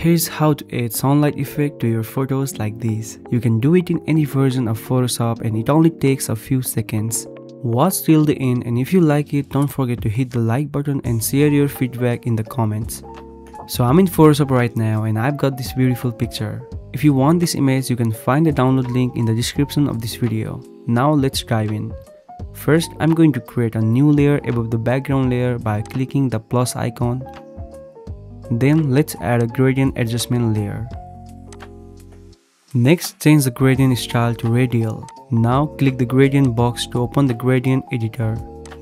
Here's how to add sunlight effect to your photos like this. You can do it in any version of Photoshop and it only takes a few seconds. Watch till the end and if you like it, don't forget to hit the like button and share your feedback in the comments. So I'm in Photoshop right now and I've got this beautiful picture. If you want this image, you can find the download link in the description of this video. Now let's dive in. First, I'm going to create a new layer above the background layer by clicking the plus icon then let's add a gradient adjustment layer. Next, change the gradient style to radial. Now click the gradient box to open the gradient editor.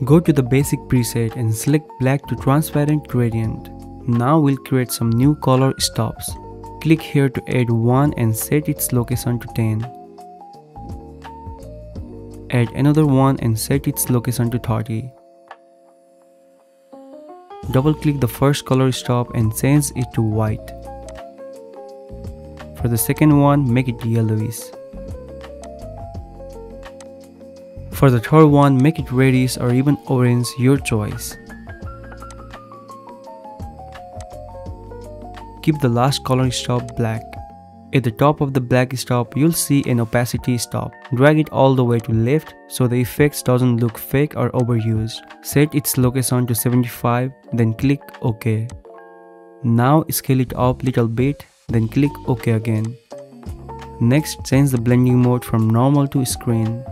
Go to the basic preset and select black to transparent gradient. Now we'll create some new color stops. Click here to add one and set its location to 10. Add another one and set its location to 30. Double click the first color stop and change it to white. For the second one, make it yellowish. For the third one, make it reddish or even orange, your choice. Keep the last color stop black. At the top of the black stop, you'll see an opacity stop. Drag it all the way to left so the effects doesn't look fake or overused. Set its location to 75, then click OK. Now scale it up little bit, then click OK again. Next, change the blending mode from normal to screen.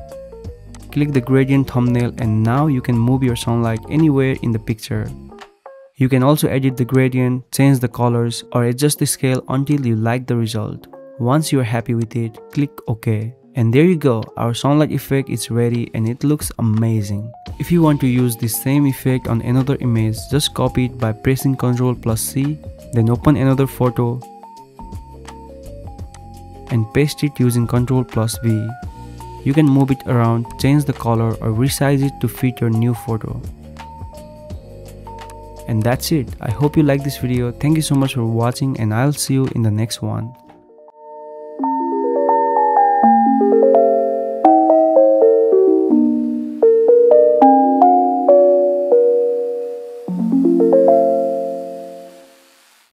Click the gradient thumbnail and now you can move your sunlight anywhere in the picture. You can also edit the gradient, change the colors or adjust the scale until you like the result. Once you are happy with it, click OK. And there you go, our sunlight effect is ready and it looks amazing. If you want to use the same effect on another image, just copy it by pressing Ctrl plus C, then open another photo and paste it using Ctrl plus V. You can move it around, change the color or resize it to fit your new photo. And that's it. I hope you like this video. Thank you so much for watching and I'll see you in the next one.